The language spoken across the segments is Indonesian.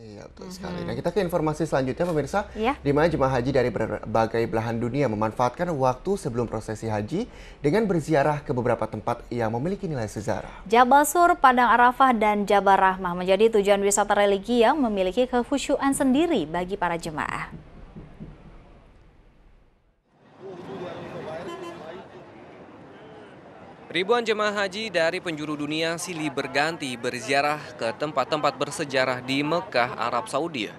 Iya betul sekali. Nah kita ke informasi selanjutnya pemirsa. Iya. Di mana jemaah haji dari berbagai belahan dunia memanfaatkan waktu sebelum prosesi haji dengan berziarah ke beberapa tempat yang memiliki nilai sejarah. Jabal Sur, Padang Arafah, dan Jabal Rahmah menjadi tujuan wisata religi yang memiliki kekhusyuan sendiri bagi para jemaah. Ribuan jemaah haji dari penjuru dunia silih berganti berziarah ke tempat-tempat bersejarah di Mekah, Arab Saudi.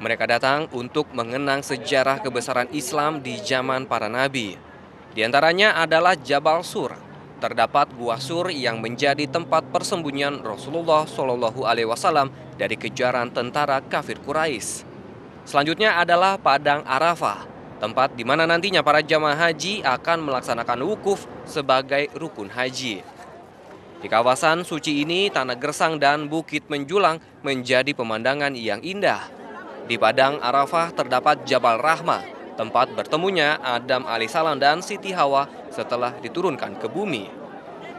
Mereka datang untuk mengenang sejarah kebesaran Islam di zaman para nabi. Di antaranya adalah Jabal Sur. Terdapat gua Sur yang menjadi tempat persembunyian Rasulullah Shallallahu Alaihi Wasallam dari kejaran tentara kafir Quraisy. Selanjutnya adalah Padang Arafah, tempat di mana nantinya para jamaah haji akan melaksanakan wukuf sebagai rukun haji. Di kawasan suci ini, tanah gersang dan bukit menjulang menjadi pemandangan yang indah. Di Padang Arafah terdapat Jabal Rahmah, tempat bertemunya Adam alaihissalam dan Siti Hawa setelah diturunkan ke bumi.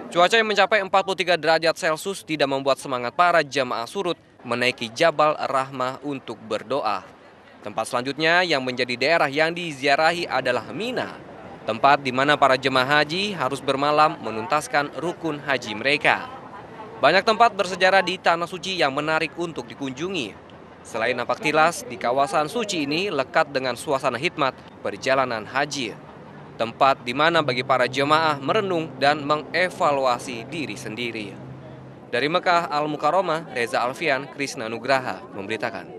Cuaca yang mencapai 43 derajat Celcius tidak membuat semangat para jamaah surut menaiki Jabal Rahmah untuk berdoa. Tempat selanjutnya yang menjadi daerah yang diziarahi adalah Mina, tempat di mana para jemaah haji harus bermalam menuntaskan rukun haji mereka. Banyak tempat bersejarah di Tanah Suci yang menarik untuk dikunjungi. Selain nampak tilas, di kawasan suci ini lekat dengan suasana hikmat perjalanan haji. Tempat di mana bagi para jemaah merenung dan mengevaluasi diri sendiri. Dari Mekah Al-Mukarramah, Reza Alfian, Krisna Nugraha memberitakan.